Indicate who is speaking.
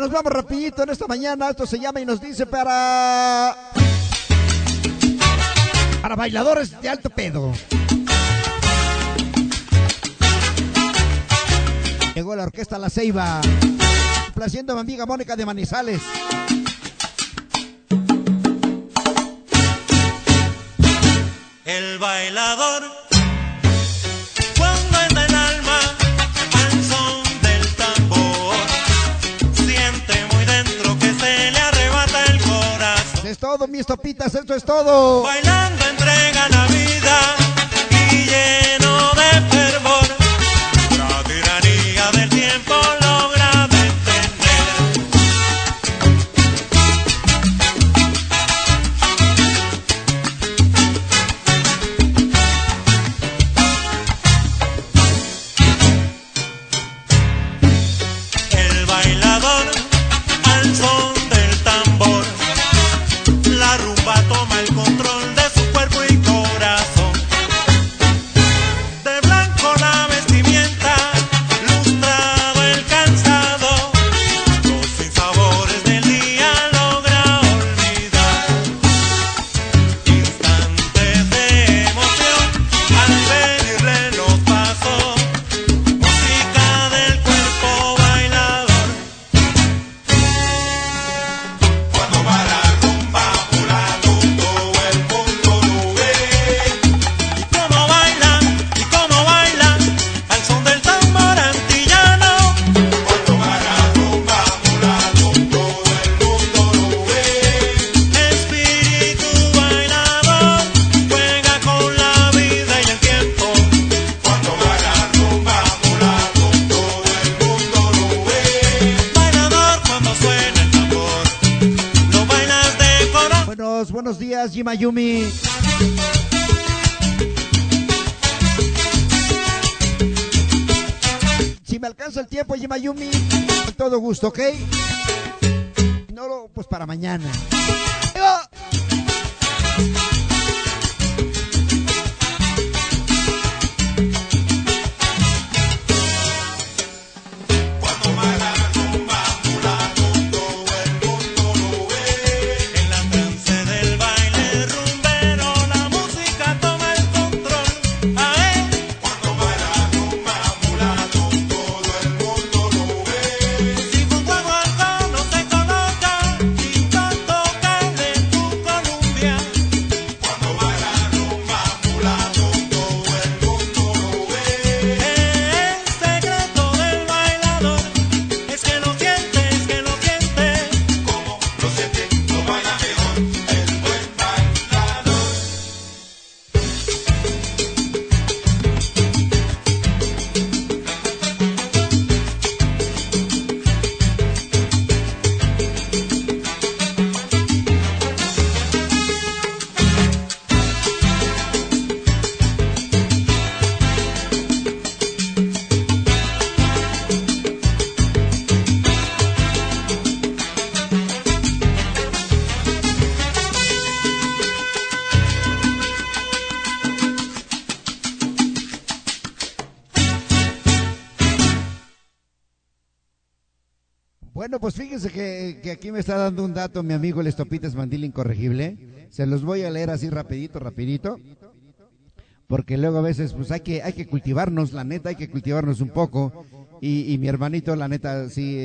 Speaker 1: nos vamos rapidito en esta mañana. Esto se llama y nos dice para... Para bailadores de alto pedo. Llegó la orquesta La Ceiba. Placiendo a mi amiga Mónica de Manizales.
Speaker 2: El bailador
Speaker 1: Todo, mis topitas, esto es todo.
Speaker 2: Bailando entrega la vida
Speaker 1: Buenos, días, Yimayumi. Si me alcanza el tiempo, Yimayumi, con todo gusto, ¿ok? No, lo- pues para mañana. ¡Ahí Bueno, pues fíjense que, aquí me está dando un dato mi amigo el Estopitas Mandil Incorregible. Se los voy a leer así rapidito, rapidito. Porque luego a veces pues hay que, hay que cultivarnos, la neta, hay que cultivarnos un poco. Y, y mi hermanito, la neta, sí...